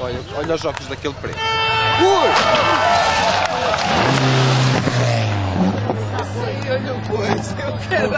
Olha, olha os óculos daquele preto. Olha o coice, eu quero.